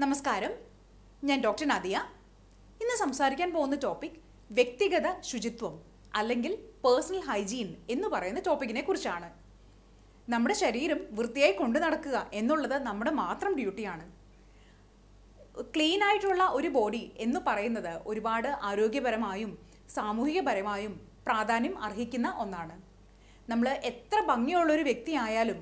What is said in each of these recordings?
നമസ്കാരം. ഞാൻ doctor Nadia. ഇന്ന് സംസാരിക്കാൻ പോകുന്ന ടോപ്പിക് വ്യക്തിഗത ശുചിത്വം അല്ലെങ്കിൽ പേഴ്സണൽ ഹൈജീൻ എന്ന് പറയുന്ന ടോപ്പിക്കിനെ കുറിച്ചാണ്. നമ്മുടെ ശരീരം വൃത്തിയായി കൊണ്ടു നടക്കുക എന്നുള്ളത് നമ്മുടെ മാത്രം ഡ്യൂട്ടിയാണ് ക്ലീൻ ആയിട്ടുള്ള ഒരു ബോഡി എന്ന് പറയുന്നത് ഒരുപാട് ആരോഗ്യപരമായും സാമൂഹികപരമായും പ്രാധാന്യം അർഹിക്കുന്ന ഒന്നാണ്. നമ്മൾ എത്ര ഭംഗിയുള്ള ഒരു വ്യക്തിയായാലും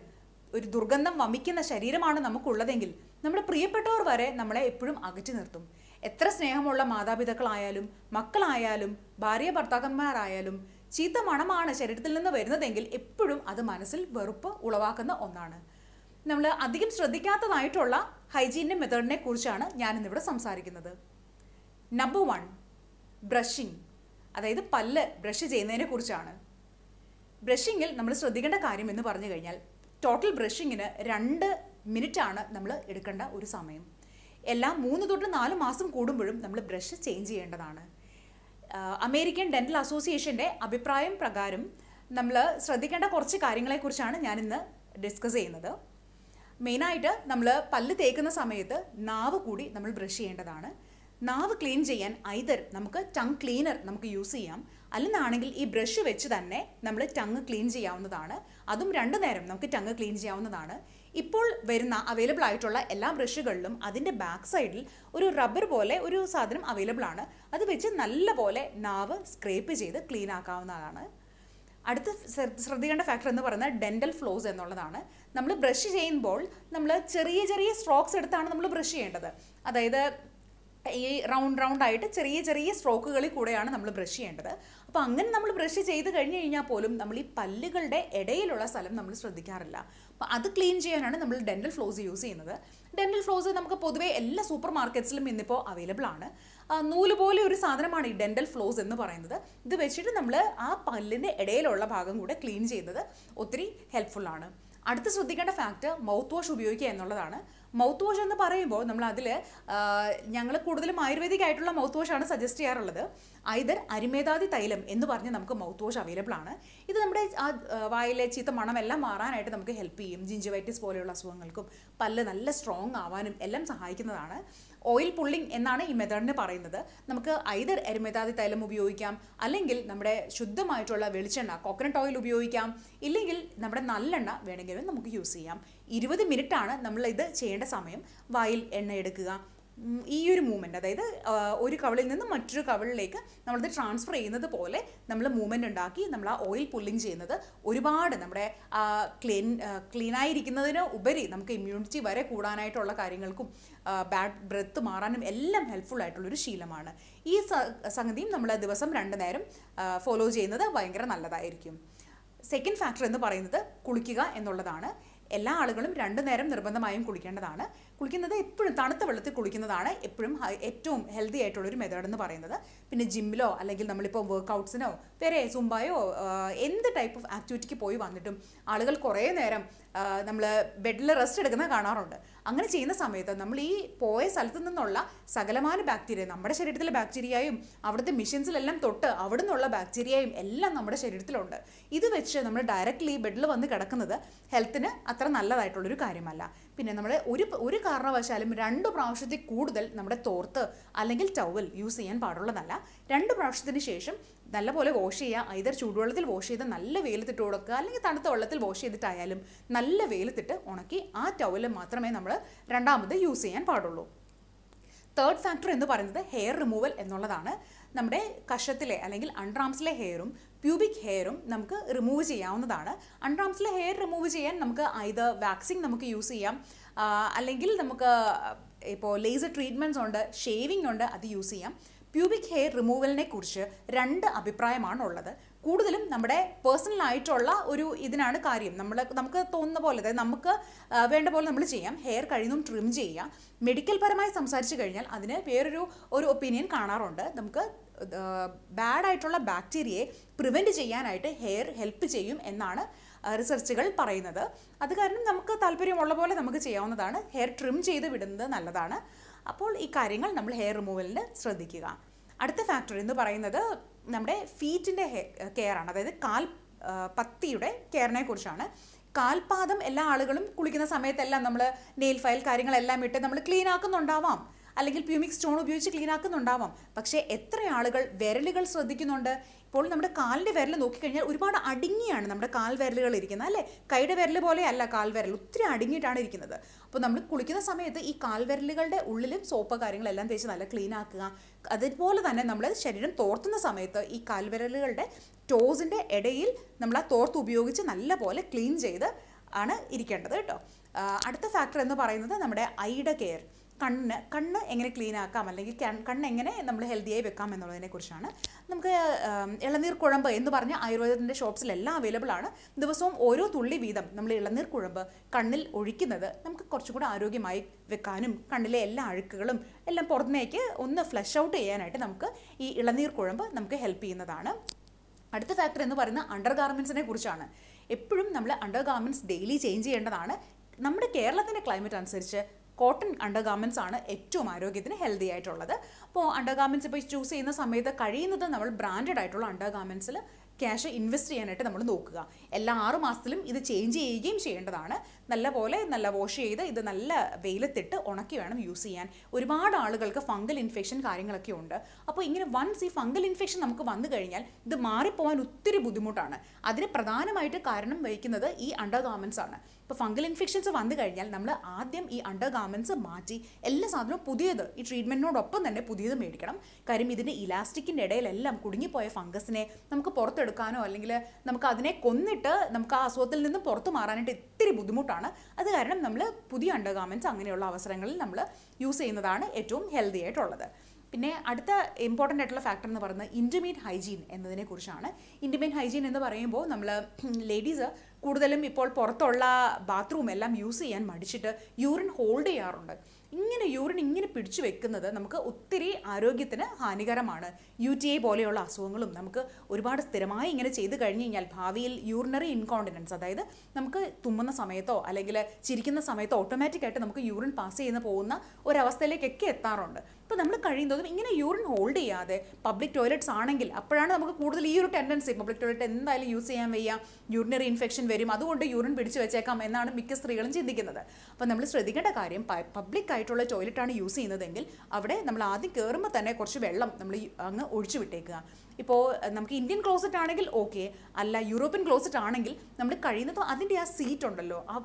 ഒരു ദുർഗന്ധം വമിക്കുന്ന ശരീരമാണ് നമുക്കുള്ളതെങ്കിൽ നമ്മുടെ പ്രിയപ്പെട്ടവർ വരെ നമ്മളെ എപ്പോഴും അകറ്റി നിർത്തും. എത്ര സ്നേഹമുള്ള മാതാപിതാക്കളായാലും മക്കളായാലും ഭാര്യ ഭർത്താക്കന്മാരായാലും ചീത്ത മണമാണ് ശരീരത്തിൽ നിന്ന് വരുന്നതെങ്കിൽ എപ്പോഴും അത് മനസ്സിൽ വെറുപ്പ് ഉളവാക്കുന്ന ഒന്നാണ്. നമ്മൾ അധികം ശ്രദ്ധിക്കാത്തതായിട്ടുള്ള ഹൈജീന്റെ മെത്തേഡിനെ കുറിച്ചാണ് ഞാനിന്നിവിടെ സംസാരിക്കുന്നത്. നമ്പർ വൺ ബ്രഷിംഗ് അതായത് പല്ല് ബ്രഷ് ചെയ്യുന്നതിനെ കുറിച്ചാണ്. ബ്രഷിങ്ങിൽ നമ്മൾ ശ്രദ്ധിക്കേണ്ട കാര്യം എന്ന് പറഞ്ഞു കഴിഞ്ഞാൽ ടോട്ടൽ ബ്രഷിങ്ങിന് രണ്ട് മിനിറ്റാണ് നമ്മൾ എടുക്കേണ്ട ഒരു സമയം. എല്ലാ മൂന്ന് തൊട്ട് നാല് മാസം കൂടുമ്പോഴും നമ്മൾ ബ്രഷ് ചേഞ്ച് ചെയ്യേണ്ടതാണ്. അമേരിക്കൻ ഡെന്റൽ അസോസിയേഷന്റെ അഭിപ്രായം പ്രകാരം നമ്മൾ ശ്രദ്ധിക്കേണ്ട കുറച്ച് കാര്യങ്ങളെക്കുറിച്ചാണ് ഞാനിന്ന് ഡിസ്കസ് ചെയ്യുന്നത്. മെയിനായിട്ട് നമ്മൾ പല്ല് തേക്കുന്ന സമയത്ത് നാവ് കൂടി നമ്മൾ ബ്രഷ് ചെയ്യേണ്ടതാണ്. നാവ് ക്ലീൻ ചെയ്യാൻ ഐതർ നമുക്ക് ടങ് ക്ലീനർ നമുക്ക് യൂസ് ചെയ്യാം. അല്ലെന്നാണെങ്കിൽ ഈ ബ്രഷ് വെച്ച് തന്നെ നമ്മൾ ടങ് ക്ലീൻ ചെയ്യാവുന്നതാണ്. അതും രണ്ടു നേരം നമുക്ക് ടങ് ക്ലീൻ ചെയ്യാവുന്നതാണ്. ഇപ്പോൾ വരുന്ന അവൈലബിൾ ആയിട്ടുള്ള എല്ലാ ബ്രഷുകളിലും അതിന്റെ ബാക്ക് സൈഡിൽ ഒരു റബ്ബർ പോലെ ഒരു സാധനം അവൈലബിൾ ആണ്. അത് വെച്ച് നല്ല പോലെ നാവ് സ്ക്രേപ്പ് ചെയ്ത് ക്ലീൻ ആക്കാവുന്നതാണ്. അടുത്ത ശ്രദ്ധിക്കേണ്ട ഫാക്ടർ എന്ന് പറയുന്നത് ഡെന്റൽ ഫ്ലോസ് എന്നുള്ളതാണ്. നമ്മൾ ബ്രഷ് ചെയ്യുമ്പോൾ നമ്മൾ ചെറിയ ചെറിയ സ്ട്രോക്സ് എടുത്താണ് നമ്മൾ ബ്രഷ് ചെയ്യേണ്ടത്. അതായത് ഈ റൗണ്ട് റൗണ്ട് ആയിട്ട് ചെറിയ ചെറിയ സ്ട്രോക്കുകളിൽ കൂടെയാണ് നമ്മൾ ബ്രഷ് ചെയ്യേണ്ടത്. അപ്പോൾ അങ്ങനെ നമ്മൾ ബ്രഷ് ചെയ്ത് കഴിഞ്ഞ് കഴിഞ്ഞാൽ പോലും നമ്മൾ ഈ പല്ലുകളുടെ ഇടയിലുള്ള സ്ഥലം നമ്മൾ ശ്രദ്ധിക്കാറില്ല. അപ്പോൾ അത് ക്ലീൻ ചെയ്യാനാണ് നമ്മൾ ഡെന്റൽ ഫ്ലോസ് യൂസ് ചെയ്യുന്നത്. ഡെന്റൽ ഫ്ലോസ് നമുക്ക് പൊതുവേ എല്ലാ സൂപ്പർ മാർക്കറ്റ്സിലും ഇന്നിപ്പോൾ അവൈലബിൾ ആണ് നൂൽ പോലെ ഒരു സാധനമാണ് ഈ ഡെന്റൽ ഫ്ലോസ് എന്ന് പറയുന്നത്. ഇത് വെച്ചിട്ട് നമ്മൾ ആ പല്ലിന്റെ ഇടയിലുള്ള ഭാഗം കൂടെ ക്ലീൻ ചെയ്യുന്നത് ഒത്തിരി ഹെൽപ്ഫുള്ളാണ് അടുത്ത് ശ്രദ്ധിക്കേണ്ട ഫാക്ട് മൗത്ത് വാഷ് ഉപയോഗിക്കുക എന്നുള്ളതാണ്. മൗത്ത് വാഷ് എന്ന് പറയുമ്പോൾ നമ്മൾ അതിൽ ഞങ്ങൾ കൂടുതലും ആയുർവേദിക് ആയിട്ടുള്ള മൗത്ത് വാഷ് ആണ് സജസ്റ്റ് ചെയ്യാറുള്ളത്. ഐതർ അരിമേതാതി തൈലം എന്ന് പറഞ്ഞ് നമുക്ക് മൗത്ത് വാഷ് അവൈലബിൾ ആണ്. ഇത് നമ്മുടെ ആ വായിലെ ചീത്ത മണമെല്ലാം മാറാനായിട്ട് നമുക്ക് ഹെൽപ്പ് ചെയ്യും. ജിഞ്ചുവൈറ്റിസ് പോലെയുള്ള അസുഖങ്ങൾക്കും പല്ല് നല്ല സ്ട്രോങ് ആവാനും എല്ലാം സഹായിക്കുന്നതാണ്. ഓയിൽ പുള്ളിങ് എന്നാണ് ഈ മെത്തേഡിന് പറയുന്നത്. നമുക്ക് ഐതർ എരുമേതാതി തൈലം ഉപയോഗിക്കാം അല്ലെങ്കിൽ നമ്മുടെ ശുദ്ധമായിട്ടുള്ള വെളിച്ചെണ്ണ കോക്കനട്ട് ഓയിൽ ഉപയോഗിക്കാം ഇല്ലെങ്കിൽ നമ്മുടെ നല്ലെണ്ണ വേണമെങ്കിലും നമുക്ക് യൂസ് ചെയ്യാം. ഇരുപത് നമ്മൾ ഇത് ചെയ്യേണ്ട സമയം. വായിൽ എണ്ണ എടുക്കുക. ഈ ഒരു മൂവ്മെന്റ് അതായത് ഒരു കവളിൽ നിന്ന് മറ്റൊരു കവളിലേക്ക് നമ്മളിത് ട്രാൻസ്ഫർ ചെയ്യുന്നത് പോലെ നമ്മൾ മൂവ്മെന്റ് ഉണ്ടാക്കി നമ്മൾ ആ ഓയിൽ പുള്ളിങ് ചെയ്യുന്നത് ഒരുപാട് നമ്മുടെ ക്ലീൻ ക്ലീനായിരിക്കുന്നതിന് ഉപരി നമുക്ക് ഇമ്മ്യൂണിറ്റി വരെ കൂടാനായിട്ടുള്ള കാര്യങ്ങൾക്കും ബാഡ് ബ്രെത്ത് മാറാനും എല്ലാം ഹെൽപ്ഫുൾ ആയിട്ടുള്ളൊരു ശീലമാണ്. ഈ സംഗതിയും നമ്മൾ ദിവസം രണ്ട് നേരം ഫോളോ ചെയ്യുന്നത് ഭയങ്കര നല്ലതായിരിക്കും. സെക്കൻഡ് ഫാക്ടർ എന്ന് പറയുന്നത് കുളിക്കുക എന്നുള്ളതാണ്. എല്ലാ ആളുകളും രണ്ടു നേരം നിർബന്ധമായും കുളിക്കേണ്ടതാണ് കുളിക്കുന്നത് എപ്പോഴും തണുത്ത വെള്ളത്തിൽ കുളിക്കുന്നതാണ് എപ്പോഴും ഏറ്റവും ഹെൽത്തി ആയിട്ടുള്ള ഒരു മെത്തേഡ് എന്ന് പറയുന്നത്. പിന്നെ ജിമ്മിലോ അല്ലെങ്കിൽ നമ്മളിപ്പോൾ വർക്കൗട്ട്സിനോ വേറെ സുംബായോ എന്ത് ടൈപ്പ് ഓഫ് ആക്ടിവിറ്റിക്ക് പോയി വന്നിട്ടും ആളുകൾ കുറേ നേരം നമ്മൾ ബെഡിൽ റെസ്റ്റ് എടുക്കുന്നത് കാണാറുണ്ട്. അങ്ങനെ ചെയ്യുന്ന സമയത്ത് നമ്മൾ ഈ പോയ സ്ഥലത്ത് നിന്നുള്ള സകലമാന ബാക്ടീരിയ നമ്മുടെ ശരീരത്തിലെ ബാക്ടീരിയയും അവിടുത്തെ മിഷൻസിലെല്ലാം തൊട്ട് അവിടെ നിന്നുള്ള ബാക്ടീരിയയും എല്ലാം നമ്മുടെ ശരീരത്തിലുണ്ട്. ഇത് വെച്ച് നമ്മൾ ഡയറക്റ്റ്ലി ബെഡിൽ വന്ന് കിടക്കുന്നത് ഹെൽത്തിന് അത്ര നല്ലതായിട്ടുള്ളൊരു കാര്യമല്ല. പിന്നെ നമ്മൾ ഒരു ഒരു കാരണവശാലും രണ്ട് പ്രാവശ്യത്തിൽ കൂടുതൽ നമ്മുടെ തോർത്ത് അല്ലെങ്കിൽ ടവൽ യൂസ് ചെയ്യാൻ പാടുള്ളതല്ല. രണ്ട് പ്രാവശ്യത്തിന് ശേഷം നല്ലപോലെ വാഷ് ചെയ്യുക ഐതർ ചൂടുവെള്ളത്തിൽ വാഷ് ചെയ്ത് നല്ല വെയിലത്തിട്ട് കൊടുക്കുക അല്ലെങ്കിൽ തണുത്ത വെള്ളത്തിൽ വാഷ് ചെയ്തിട്ടായാലും നല്ല വെയിലത്തിട്ട് ഉണക്കി ആ ടവൽ മാത്രമേ നമ്മൾ രണ്ടാമത് യൂസ് ചെയ്യാൻ പാടുള്ളൂ. തേർഡ് ഫാക്ടർ എന്ന് പറയുന്നത് ഹെയർ റിമൂവൽ എന്നുള്ളതാണ്. നമ്മുടെ കഷത്തിലെ അല്ലെങ്കിൽ അണ്ടർആംസിലെ ഹെയറും പ്യൂബിക് ഹെയറും നമുക്ക് റിമൂവ് ചെയ്യാവുന്നതാണ്. അൺഡ്രാംസിലെ ഹെയർ റിമൂവ് ചെയ്യാൻ നമുക്ക് ഇത് വാക്സിങ് നമുക്ക് യൂസ് ചെയ്യാം. അല്ലെങ്കിൽ നമുക്ക് ഇപ്പോൾ ലേസർ ട്രീറ്റ്മെന്റ്സ് ഉണ്ട് ഷേവിംഗ് ഉണ്ട് അത് യൂസ് ചെയ്യാം. പ്യൂബിക് ഹെയർ റിമൂവലിനെ കുറിച്ച് രണ്ട് അഭിപ്രായമാണ് ഉള്ളത് കൂടുതലും നമ്മുടെ പേഴ്സണൽ ആയിട്ടുള്ള ഒരു ഇതിനാണ് കാര്യം. നമ്മൾ നമുക്ക് തോന്നുന്ന പോലെ അതായത് നമുക്ക് വേണ്ട പോലെ നമ്മൾ ചെയ്യാം. ഹെയർ കഴിയുന്നതും ട്രിം ചെയ്യുക. മെഡിക്കൽ പരമായി സംസാരിച്ച് കഴിഞ്ഞാൽ അതിന് വേറൊരു ഒരു ഒപ്പീനിയൻ കാണാറുണ്ട്. നമുക്ക് ബാഡ് ആയിട്ടുള്ള ബാക്ടീരിയയെ പ്രിവെന്റ് ചെയ്യാനായിട്ട് ഹെയർ ഹെൽപ്പ് ചെയ്യും എന്നാണ് റിസർച്ചുകൾ പറയുന്നത്. അത് കാരണം നമുക്ക് താല്പര്യമുള്ള പോലെ നമുക്ക് ചെയ്യാവുന്നതാണ്. ഹെയർ ട്രിം ചെയ്ത് വിടുന്നത് നല്ലതാണ്. അപ്പോൾ ഈ കാര്യങ്ങൾ നമ്മൾ ഹെയർ റിമൂവലിന് ശ്രദ്ധിക്കുക. അടുത്ത ഫാക്ടർ എന്ന് പറയുന്നത് നമ്മുടെ ഫീറ്റിന്റെ കെയർ ആണ് അതായത് കാൽ പത്തിയുടെ കെയറിനെ കുറിച്ചാണ്. കാൽപാദം എല്ലാ ആളുകളും കുളിക്കുന്ന സമയത്തെല്ലാം നമ്മൾ നെയിൽ ഫയൽ കാര്യങ്ങളെല്ലാം ഇട്ട് നമ്മൾ ക്ലീൻ ആക്കുന്നുണ്ടാവാം അല്ലെങ്കിൽ പ്യൂമിക് സ്റ്റോൺ ഉപയോഗിച്ച് ക്ലീൻ ആക്കുന്നുണ്ടാവാം. പക്ഷേ എത്ര ആളുകൾ വിരലുകൾ ശ്രദ്ധിക്കുന്നുണ്ട്? ഇപ്പോൾ നമ്മുടെ കാലിന്റെ വിരൽ നോക്കിക്കഴിഞ്ഞാൽ ഒരുപാട് അടിങ്ങിയാണ് നമ്മുടെ കാൽ വിരലുകൾ ഇരിക്കുന്നത് അല്ലേ? കൈയുടെ വിരൽ പോലെ അല്ല കാൽ വിരൽ ഒത്തിരി അടിങ്ങിയിട്ടാണ് ഇരിക്കുന്നത്. അപ്പോൾ നമ്മൾ കുളിക്കുന്ന സമയത്ത് ഈ കാൽ വിരലുകളുടെ ഉള്ളിലും സോപ്പ് കാര്യങ്ങളെല്ലാം തേച്ച് നല്ല ക്ലീൻ ആക്കുക. അതുപോലെ തന്നെ നമ്മൾ ശരീരം തോർത്തുന്ന സമയത്ത് ഈ കാൽ വിരലുകളുടെ ടോസിന്റെ ഇടയിൽ നമ്മൾ ആ തോർത്ത് ഉപയോഗിച്ച് നല്ല പോലെ ക്ലീൻ ചെയ്ത് ആണ് ഇരിക്കേണ്ടത് കേട്ടോ. അടുത്ത ഫാക്ടർ എന്ന് പറയുന്നത് നമ്മുടെ ഐഡ കെയർ കണ്ണ് കണ്ണ് എങ്ങനെ ക്ലീൻ ആക്കാം? അല്ലെങ്കിൽ കണ്ണ് എങ്ങനെ നമ്മൾ ഹെൽത്തിയായി വെക്കാം എന്നുള്ളതിനെ കുറിച്ചാണ്. നമുക്ക് ഇളനീർ കുഴമ്പ് എന്ന് പറഞ്ഞ ആയുർവേദത്തിന്റെ ഷോപ്സിലെല്ലാം അവൈലബിൾ ആണ്. ദിവസവും ഓരോ തുള്ളി വീതം നമ്മൾ ഇളനീർ കുഴമ്പ് കണ്ണിൽ ഒഴിക്കുന്നത് നമുക്ക് കുറച്ചുകൂടെ ആരോഗ്യമായി വെക്കാനും കണ്ണിലെ എല്ലാ അഴുക്കുകളും എല്ലാം പുറത്തേക്ക് ഒന്ന് ഫ്ലഷ് ഔട്ട് ചെയ്യാനായിട്ട് നമുക്ക് ഈ ഇളനീർ കുഴമ്പ് നമുക്ക് ഹെൽപ്പ് ചെയ്യുന്നതാണ്. അടുത്ത ഫാക്ടർ എന്ന് പറയുന്നത് അണ്ടർ ഗാർമെൻസിനെ കുറിച്ചാണ്. എപ്പോഴും നമ്മൾ അണ്ടർ ഗാർമെന്റ്സ് ഡെയിലി ചേഞ്ച് ചെയ്യേണ്ടതാണ്. നമ്മുടെ കേരളത്തിന്റെ ക്ലൈമറ്റ് അനുസരിച്ച് കോട്ടൺ അണ്ടർ ഗാർമെന്റ്സ് ആണ് ഏറ്റവും ആരോഗ്യത്തിന് ഹെൽത്തി ആയിട്ടുള്ളത്. അപ്പോൾ അണ്ടർ ഗാർമെന്റ്സ് ഇപ്പോൾ ചൂസ് ചെയ്യുന്ന സമയത്ത് കഴിയുന്നത് നമ്മൾ ബ്രാൻഡഡ് ആയിട്ടുള്ള അണ്ടർ ഗാർമെന്റ്സിൽ ക്യാഷ് ഇൻവെസ്റ്റ് ചെയ്യാനായിട്ട് നമ്മൾ നോക്കുക. എല്ലാ ആറു മാസത്തിലും ഇത് ചേഞ്ച് ചെയ്യുകയും ചെയ്യേണ്ടതാണ്. നല്ലപോലെ നല്ല വാഷ് ചെയ്ത് ഇത് നല്ല വെയിലത്തിട്ട് ഉണക്കി വേണം യൂസ് ചെയ്യാൻ. ഒരുപാട് ആളുകൾക്ക് ഫംഗൽ ഇൻഫെക്ഷൻ കാര്യങ്ങളൊക്കെ ഉണ്ട്. അപ്പോൾ ഇങ്ങനെ വൺസ് ഈ ഫംഗൽ ഇൻഫെക്ഷൻ നമുക്ക് വന്നു കഴിഞ്ഞാൽ ഇത് മാറിപ്പോകാൻ ഒത്തിരി ബുദ്ധിമുട്ടാണ്. അതിന് പ്രധാനമായിട്ട് കാരണം വഹിക്കുന്നത് ഈ അണ്ടർ ഗാർമെന്റ്സ് ആണ്. ഇപ്പോൾ ഫംഗൽ ഇൻഫെക്ഷൻസ് വന്നു കഴിഞ്ഞാൽ നമ്മൾ ആദ്യം ഈ അണ്ടർ ഗാർമെന്റ്സ് മാറ്റി എല്ലാ സാധനവും പുതിയത് ഈ ട്രീറ്റ്മെന്റിനോടൊപ്പം തന്നെ പുതിയത് മേടിക്കണം. കാര്യം ഇതിന്റെ ഇലാസ്റ്റിക്കിന്റെ ഇടയിലെല്ലാം കുടുങ്ങിപ്പോയ ഫംഗസിനെ നമുക്ക് പുറത്തെടുക്കാനോ അല്ലെങ്കിൽ നമുക്ക് അതിനെ കൊന്നിട്ട് നമുക്ക് ആ അസുഖത്തിൽ നിന്ന് പുറത്തു മാറാനായിട്ട് ഇത്തിരി ബുദ്ധിമുട്ടാണ്. അത് കാരണം നമ്മൾ പുതിയ അണ്ടർ ഗാർമെന്റ്സ് അങ്ങനെയുള്ള അവസരങ്ങളിൽ നമ്മൾ യൂസ് ചെയ്യുന്നതാണ് ഏറ്റവും ഹെൽത്തി ആയിട്ടുള്ളത്. പിന്നെ അടുത്ത ഇമ്പോർട്ടന്റ് ആയിട്ടുള്ള ഫാക്ടർ എന്ന് പറയുന്നത് ഇന്റിമേറ്റ് ഹൈജീൻ എന്നതിനെക്കുറിച്ചാണ് ഇന്റിമേറ്റ് ഹൈജീൻ എന്ന് പറയുമ്പോൾ നമ്മൾ ലേഡീസ് കൂടുതലും ഇപ്പോൾ പുറത്തുള്ള ബാത്റൂം എല്ലാം യൂസ് ചെയ്യാൻ മടിച്ചിട്ട് യൂറിൻ ഹോൾഡ് ചെയ്യാറുണ്ട്. ഇങ്ങനെ യൂറിൻ ഇങ്ങനെ പിടിച്ചു വെക്കുന്നത് നമുക്ക് ഒത്തിരി ആരോഗ്യത്തിന് ഹാനികരമാണ്. യു ടി ഐ പോലെയുള്ള അസുഖങ്ങളും നമുക്ക് ഒരുപാട് സ്ഥിരമായി ഇങ്ങനെ ചെയ്തു കഴിഞ്ഞ് കഴിഞ്ഞാൽ ഭാവിയിൽ യൂറിനറി ഇൻകോണ്ടിനൻസ് അതായത് നമുക്ക് തുമ്മുന്ന സമയത്തോ അല്ലെങ്കിൽ ചിരിക്കുന്ന സമയത്തോ ഓട്ടോമാറ്റിക്കായിട്ട് നമുക്ക് യൂറിൻ പാസ് ചെയ്യുന്ന പോകുന്ന ഒരവസ്ഥയിലേക്കൊക്കെ എത്താറുണ്ട്. അപ്പോൾ നമ്മൾ കഴിയുന്നതും ഇങ്ങനെ യൂറിൻ ഹോൾഡ് ചെയ്യാതെ പബ്ലിക് ടോയ്ലറ്റ്സ് ആണെങ്കിൽ അപ്പോഴാണ് നമുക്ക് കൂടുതൽ ഈ ഒരു ടെൻഡൻസി പബ്ലിക് ടോയ്ലറ്റ് എന്തായാലും യൂസ് ചെയ്യാൻ വയ്യ. യൂറിനറി ഇൻഫെക്ഷൻ വരും. അതുകൊണ്ട് യൂറിൻ പിടിച്ചു വെച്ചേക്കാം എന്നാണ് മിക്ക സ്ത്രീകളും ചിന്തിക്കുന്നത്. അപ്പോൾ നമ്മൾ ശ്രദ്ധിക്കേണ്ട കാര്യം പബ്ലിക് ആയിട്ടുള്ള ടോയ്ലറ്റാണ് യൂസ് ചെയ്യുന്നതെങ്കിൽ അവിടെ നമ്മൾ ആദ്യം കയറുമ്പോൾ തന്നെ കുറച്ച് വെള്ളം നമ്മൾ അങ്ങ് ഒഴിച്ചു വിട്ടേക്കുക. ഇപ്പോൾ നമുക്ക് ഇന്ത്യൻ ക്ലോസറ്റ് ആണെങ്കിൽ ഓക്കെ അല്ല യൂറോപ്യൻ ക്ലോസറ്റ് ആണെങ്കിൽ നമ്മൾ കഴിയുന്നതും അതിന്റെ ആ സീറ്റ് ഉണ്ടല്ലോ ആ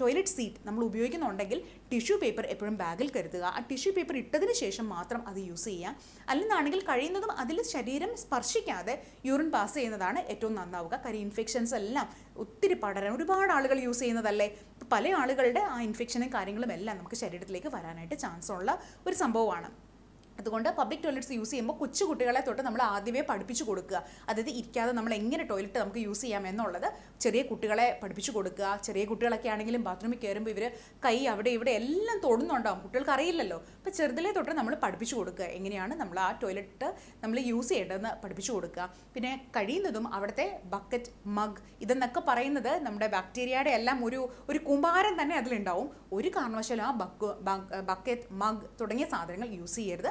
ടോയ്ലറ്റ് സീറ്റ് നമ്മൾ ഉപയോഗിക്കുന്നുണ്ടെങ്കിൽ ടിഷ്യൂ പേപ്പർ എപ്പോഴും ബാഗിൽ കരുതുക. ആ ടിഷ്യൂ പേപ്പർ ഇട്ടതിന് ശേഷം മാത്രം അത് യൂസ് ചെയ്യുക അല്ലെന്നാണെങ്കിൽ കഴിയുന്നതും അതിൽ ശരീരം സ്പർശിക്കാതെ യൂറിൻ പാസ് ചെയ്യുന്നതാണ് ഏറ്റവും നന്നാവുക. കാര്യം ഇൻഫെക്ഷൻസ് എല്ലാം ഒത്തിരി പടരാൻ ഒരുപാട് ആളുകൾ യൂസ് ചെയ്യുന്നതല്ലേ? പല ആളുകളുടെ ആ ഇൻഫെക്ഷനും കാര്യങ്ങളും എല്ലാം നമുക്ക് ശരീരത്തിലേക്ക് വരാനായിട്ട് ചാൻസ് ഉള്ള ഒരു സംഭവമാണ്. അതുകൊണ്ട് പബ്ലിക് ടോയ്ലറ്റ്സ് യൂസ് ചെയ്യുമ്പോൾ കൊച്ചു കുട്ടികളെ തൊട്ട് നമ്മൾ ആദ്യമേ പഠിപ്പിച്ചു കൊടുക്കുക. അതായത് ഇരിക്കാതെ നമ്മൾ എങ്ങനെ ടോയ്ലറ്റ് നമുക്ക് യൂസ് ചെയ്യാം എന്നുള്ളത് ചെറിയ കുട്ടികളെ പഠിപ്പിച്ചു കൊടുക്കുക. ചെറിയ കുട്ടികളൊക്കെ ആണെങ്കിലും ബാത്റൂമിൽ കയറുമ്പോൾ ഇവർ കൈ അവിടെ ഇവിടെ എല്ലാം തൊടുന്നുണ്ടാവും. കുട്ടികൾക്ക് അറിയില്ലല്ലോ. അപ്പോൾ ചെറുതിലെ തൊട്ട് നമ്മൾ പഠിപ്പിച്ചു കൊടുക്കുക. എങ്ങനെയാണ് നമ്മൾ ആ ടോയ്ലറ്റ് നമ്മൾ യൂസ് ചെയ്യേണ്ടതെന്ന് പഠിപ്പിച്ചു കൊടുക്കുക. പിന്നെ കഴിയുന്നതും അവിടുത്തെ ബക്കറ്റ് മഗ് ഇതെന്നൊക്കെ പറയുന്നത് നമ്മുടെ ബാക്ടീരിയയുടെ എല്ലാം ഒരു ഒരു കുമ്പാരം തന്നെ അതിലുണ്ടാവും. ഒരു കാരണവശാലും ആ ബക്ക് ബക്കറ്റ് മഗ് തുടങ്ങിയ സാധനങ്ങൾ യൂസ് ചെയ്യരുത്.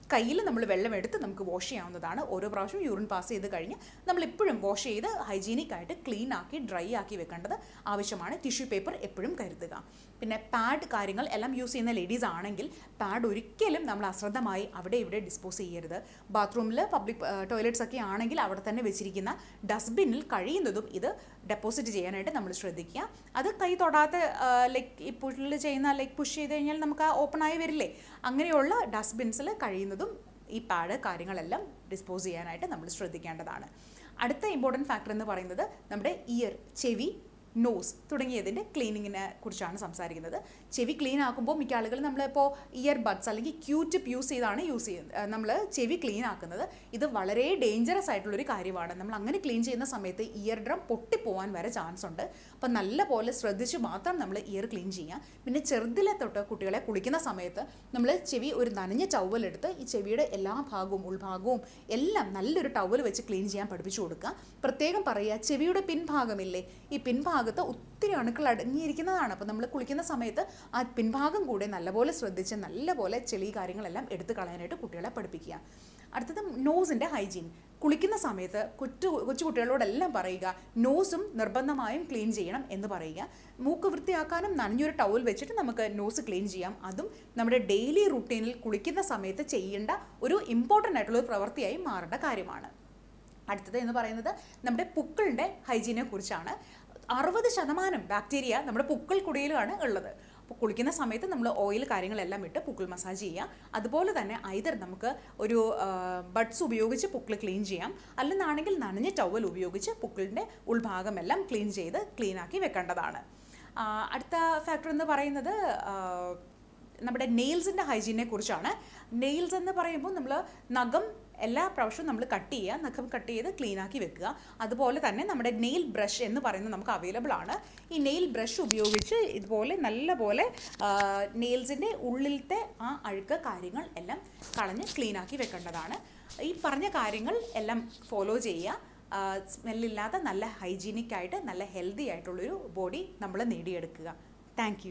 കയ്യിൽ നമ്മൾ വെള്ളം എടുത്ത് നമുക്ക് വാഷ് ചെയ്യാവുന്നതാണ്. ഓരോ പ്രാവശ്യം യൂറിൻ പാസ് ചെയ്ത് കഴിഞ്ഞ് നമ്മൾ എപ്പോഴും വാഷ് ചെയ്ത് ഹൈജീനിക് ആയിട്ട് ക്ലീൻ ആക്കി ഡ്രൈ ആക്കി വെക്കേണ്ടത് ആവശ്യമാണ്. ടിഷ്യൂ പേപ്പർ എപ്പോഴും കരുതുക. പിന്നെ പാഡ് കാര്യങ്ങൾ എല്ലാം യൂസ് ചെയ്യുന്ന ലേഡീസ് ആണെങ്കിൽ പാഡ് ഒരിക്കലും നമ്മൾ അശ്രദ്ധമായി അവിടെ ഇവിടെ ഡിസ്പോസ് ചെയ്യരുത്. ബാത്റൂമിൽ പബ്ലിക് ടോയ്ലറ്റ്സ് ഒക്കെ ആണെങ്കിൽ അവിടെ തന്നെ വെച്ചിരിക്കുന്ന ഡസ്റ്റ്ബിന്നിൽ കഴിയുന്നതും ഇത് ഡെപ്പോസിറ്റ് ചെയ്യാനായിട്ട് നമ്മൾ ശ്രദ്ധിക്കുക. അത് കൈ തൊടാത്ത ലൈക്ക് ഈ പുഷിൽ ചെയ്യുന്ന ലൈക്ക് പുഷ് ചെയ്ത് കഴിഞ്ഞാൽ നമുക്ക് ആ ഓപ്പൺ ആയി വരില്ലേ? അങ്ങനെയുള്ള ഡസ്റ്റ്ബിൻസിൽ കഴിയുന്നതും ഈ പാഡ് കാര്യങ്ങളെല്ലാം ഡിസ്പോസ് ചെയ്യാനായിട്ട് നമ്മൾ ശ്രദ്ധിക്കേണ്ടതാണ്. അടുത്ത ഇമ്പോർട്ടന്റ് ഫാക്ടർ എന്ന് പറയുന്നത് നമ്മുടെ ഇയർ ചെവി നോസ് തുടങ്ങിയതിന്റെ ക്ലീനിങ്ങിനെ കുറിച്ചാണ് സംസാരിക്കുന്നത്. ചെവി ക്ലീൻ ആക്കുമ്പോൾ മിക്ക ആളുകൾ നമ്മളിപ്പോൾ ഇയർ ബഡ്സ് അല്ലെങ്കിൽ ക്യൂറ്റിപ്പ് യൂസ് ചെയ്താണ് യൂസ് ചെയ്യുന്നത്. നമ്മൾ ചെവി ക്ലീൻ ആക്കുന്നത്. ഇത് വളരെ ഡേഞ്ചറസ് ആയിട്ടുള്ളൊരു കാര്യമാണ്. നമ്മൾ അങ്ങനെ ക്ലീൻ ചെയ്യുന്ന സമയത്ത് ഇയർ ഡ്രം പൊട്ടിപ്പോവാൻ വരെ ചാൻസ് ഉണ്ട്. അപ്പം നല്ല പോലെ ശ്രദ്ധിച്ച് മാത്രം നമ്മൾ ഇയർ ക്ലീൻ ചെയ്യാം പിന്നെ ചെറുതിലെ തൊട്ട് കുട്ടികളെ കുളിക്കുന്ന സമയത്ത് നമ്മൾ ചെവി ഒരു നനഞ്ഞ ടവലെടുത്ത് ഈ ചെവിയുടെ എല്ലാ ഭാഗവും ഉൾഭാഗവും എല്ലാം നല്ലൊരു ടവൽ വെച്ച് ക്ലീൻ ചെയ്യാൻ പഠിപ്പിച്ചു കൊടുക്കുക. പ്രത്യേകം പറയുക ചെവിയുടെ പിൻഭാഗമില്ലേ? ഈ പിൻഭാഗത്ത് ഒത്തിരി അണുക്കൾ അടങ്ങിയിരിക്കുന്നതാണ്. അപ്പോൾ നമ്മൾ കുളിക്കുന്ന സമയത്ത് ആ പിൻഭാഗം കൂടെ നല്ലപോലെ ശ്രദ്ധിച്ച് നല്ലപോലെ ചെളി കാര്യങ്ങളെല്ലാം എടുത്തു കളയാനായിട്ട് കുട്ടികളെ പഠിപ്പിക്കുക. അടുത്തത് നോസിന്റെ ഹൈജീൻ. കുളിക്കുന്ന സമയത്ത് കൊച്ചു കൊച്ചു കുട്ടികളോടെല്ലാം പറയുക നോസും നിർബന്ധമായും ക്ലീൻ ചെയ്യണം എന്ന് പറയുക. മൂക്ക് വൃത്തിയാക്കാനും നനഞ്ഞൊരു ടവൽ വെച്ചിട്ട് നമുക്ക് നോസ് ക്ലീൻ ചെയ്യാം. അതും നമ്മുടെ ഡെയിലി റുട്ടീനിൽ കുളിക്കുന്ന സമയത്ത് ചെയ്യേണ്ട ഒരു ഇമ്പോർട്ടന്റ് ആയിട്ടുള്ള ഒരു പ്രവൃത്തിയായി മാറേണ്ട കാര്യമാണ്. അടുത്തത് എന്ന് പറയുന്നത് നമ്മുടെ പുക്കളുടെ ഹൈജീനെ കുറിച്ചാണ്. അറുപത് ശതമാനം ബാക്ടീരിയ നമ്മുടെ പുക്കൾ കുടിയിലാണ് ഉള്ളത്. അപ്പോൾ കുളിക്കുന്ന സമയത്ത് നമ്മൾ ഓയിൽ കാര്യങ്ങളെല്ലാം ഇട്ട് പുക്കിൾ മസാജ് ചെയ്യുക അതുപോലെ തന്നെ ഐതർ നമുക്ക് ഒരു ബഡ്സ് ഉപയോഗിച്ച് പുക്കിൾ ക്ലീൻ ചെയ്യാം. അല്ലെന്നാണെങ്കിൽ നനഞ്ഞ ടവൽ ഉപയോഗിച്ച് പുക്കിളിന്റെ ഉൾഭാഗമെല്ലാം ക്ലീൻ ചെയ്ത് ക്ലീനാക്കി വെക്കേണ്ടതാണ്. അടുത്ത ഫാക്ടർ എന്ന് പറയുന്നത് നമ്മുടെ നെയിൽസിന്റെ ഹൈജീനെ കുറിച്ചാണ്. നെയിൽസ് എന്ന് പറയുമ്പോൾ നമ്മൾ നഖം എല്ലാ പ്രാവശ്യവും നമ്മൾ കട്ട് ചെയ്യുക നഖം കട്ട് ചെയ്ത് ക്ലീൻ ആക്കി വെക്കുക. അതുപോലെ തന്നെ നമ്മുടെ നെയിൽ ബ്രഷ് എന്ന് പറയുന്നത് നമുക്ക് അവൈലബിൾ ആണ്. ഈ നെയിൽ ബ്രഷ് ഉപയോഗിച്ച് ഇതുപോലെ നല്ലപോലെ നെയിൽസിന്റെ ഉള്ളിലത്തെ ആ അഴുക്ക് കാര്യങ്ങൾ എല്ലാം കളഞ്ഞ് ക്ലീൻ ആക്കി വെക്കേണ്ടതാണ്. ഈ പറഞ്ഞ കാര്യങ്ങൾ എല്ലാം ഫോളോ ചെയ്യുക. സ്മെല്ലില്ലാത്ത നല്ല ഹൈജീനിക് ആയിട്ട് നല്ല ഹെൽത്തി ആയിട്ടുള്ളൊരു ബോഡി നമ്മൾ നേടിയെടുക്കുക. താങ്ക്